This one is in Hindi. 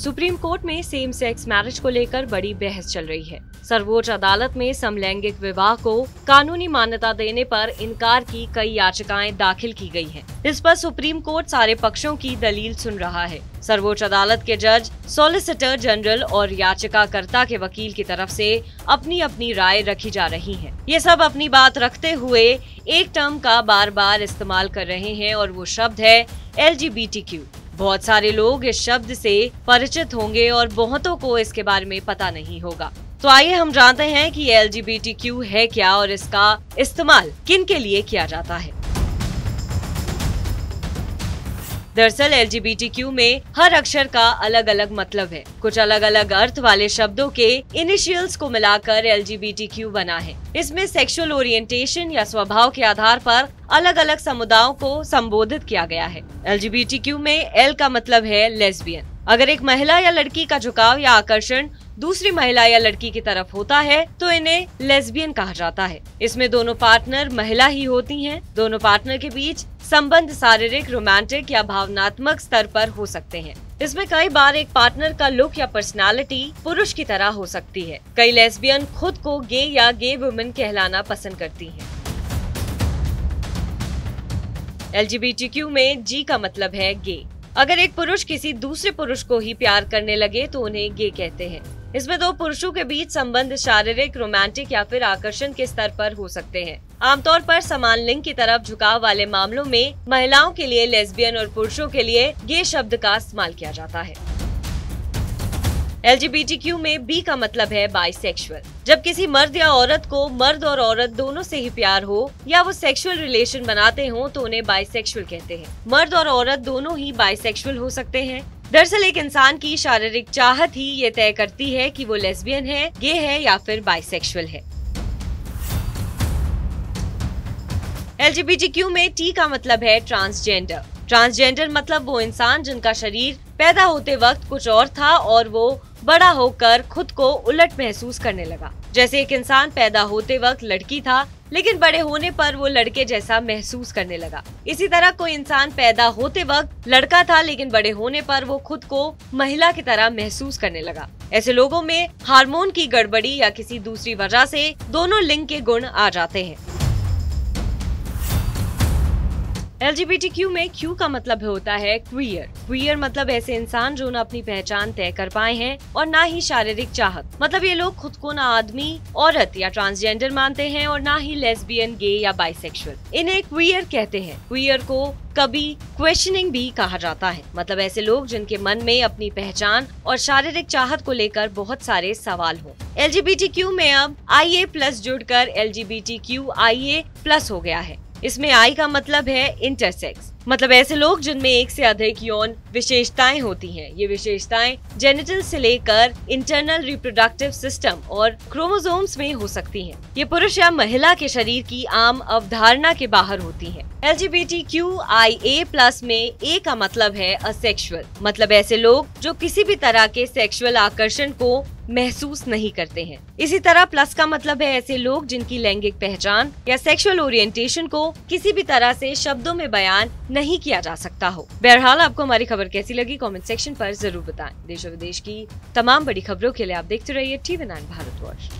सुप्रीम कोर्ट में सेम सेक्स मैरिज को लेकर बड़ी बहस चल रही है। सर्वोच्च अदालत में समलैंगिक विवाह को कानूनी मान्यता देने पर इनकार की कई याचिकाएँ दाखिल की गई हैं। इस पर सुप्रीम कोर्ट सारे पक्षों की दलील सुन रहा है। सर्वोच्च अदालत के जज, सॉलिसिटर जनरल और याचिकाकर्ता के वकील की तरफ़ से अपनी अपनी राय रखी जा रही है। ये सब अपनी बात रखते हुए एक टर्म का बार बार इस्तेमाल कर रहे हैं और वो शब्द है एलजीबीटीक्यू। बहुत सारे लोग इस शब्द से परिचित होंगे और बहुतों को इसके बारे में पता नहीं होगा। तो आइए हम जानते हैं कि एलजीबीटीक्यू है क्या और इसका इस्तेमाल किन के लिए किया जाता है। दरअसल एलजीबीटीक्यू में हर अक्षर का अलग अलग मतलब है। कुछ अलग अलग अर्थ वाले शब्दों के इनिशियल्स को मिलाकर एलजीबीटीक्यू बना है। इसमें सेक्सुअल ओरिएंटेशन या स्वभाव के आधार पर अलग अलग समुदायों को संबोधित किया गया है। एलजीबीटीक्यू में एल का मतलब है लेस्बियन अगर एक महिला या लड़की का झुकाव या आकर्षण दूसरी महिला या लड़की की तरफ़ होता है तो इन्हें लेस्बियन कहा जाता है इसमें दोनों पार्टनर महिला ही होती हैं। दोनों पार्टनर के बीच संबंध शारीरिक रोमांटिक या भावनात्मक स्तर पर हो सकते हैं इसमें कई बार एक पार्टनर का लुक या पर्सनालिटी पुरुष की तरह हो सकती है कई लेस्बियन खुद को गे या गे वुमेन कहलाना पसंद करती हैं। एल में जी का मतलब है गे अगर एक पुरुष किसी दूसरे पुरुष को ही प्यार करने लगे तो उन्हें गे कहते हैं। इसमें दो पुरुषों के बीच संबंध शारीरिक, रोमांटिक या फिर आकर्षण के स्तर पर हो सकते हैं। आमतौर पर समान लिंग की तरफ़ झुकाव वाले मामलों में महिलाओं के लिए लेस्बियन और पुरुषों के लिए गे शब्द का इस्तेमाल किया जाता है। LGBTQ में बी का मतलब है बाइसेक्सुअल जब किसी मर्द या औरत को मर्द और औरत दोनों से ही प्यार हो या वो सेक्सुअल रिलेशन बनाते हो तो उन्हें बाइसेक्सुअल कहते हैं। मर्द और औरत दोनों ही बाइसेक्सुअल हो सकते हैं। दरअसल एक इंसान की शारीरिक चाहत ही ये तय करती है कि वो लेस्बियन है गे है या फिर बाइसेक्सुअल है। LGBTQ में टी का मतलब है ट्रांसजेंडर ट्रांसजेंडर मतलब वो इंसान जिनका शरीर पैदा होते वक्त कुछ और था और वो बड़ा होकर खुद को उलट महसूस करने लगा। जैसे एक इंसान पैदा होते वक्त लड़की था, लेकिन बड़े होने पर वो लड़के जैसा महसूस करने लगा। इसी तरह कोई इंसान पैदा होते वक्त लड़का था, लेकिन बड़े होने पर वो खुद को महिला की तरह महसूस करने लगा। ऐसे लोगों में हार्मोन की गड़बड़ी या किसी दूसरी वजह से दोनों लिंग के गुण आ जाते हैं। LGBTQ में क्यू का मतलब होता है क्वियर क्वियर मतलब ऐसे इंसान जो न अपनी पहचान तय कर पाए हैं और ना ही शारीरिक चाहत. मतलब ये लोग खुद को ना आदमी, औरत या ट्रांसजेंडर मानते हैं और ना ही लेस्बियन गे या बाइसेक्सुअल इन्हें क्वियर कहते हैं. क्वियर को कभी क्वेश्चनिंग भी कहा जाता है. मतलब ऐसे लोग जिनके मन में अपनी पहचान और शारीरिक चाहत को लेकर बहुत सारे सवाल हो। LGBTQ में अब आई ए प्लस जुड़कर L G B T Q I A plus हो गया है इसमें आई का मतलब है इंटरसेक्स मतलब ऐसे लोग जिनमें एक से अधिक यौन विशेषताएँ होती हैं। ये विशेषताएँ जेनिटल से लेकर इंटरनल रिप्रोडक्टिव सिस्टम और क्रोमोसोम्स में हो सकती हैं। ये पुरुष या महिला के शरीर की आम अवधारणा के बाहर होती हैं। L G B T Q I A plus में ए का मतलब है असेक्सुअल मतलब ऐसे लोग जो किसी भी तरह के सेक्सुअल आकर्षण को महसूस नहीं करते हैं। इसी तरह प्लस का मतलब है ऐसे लोग जिनकी लैंगिक पहचान या सेक्सुअल ओरिएंटेशन को किसी भी तरह से शब्दों में बयान नहीं किया जा सकता हो। बहरहाल, आपको हमारी खबर कैसी लगी कमेंट सेक्शन पर ज़रूर बताएँ। देश और विदेश की तमाम बड़ी खबरों के लिए आप देखते रहिए टीवी नाइन भारत वर्ष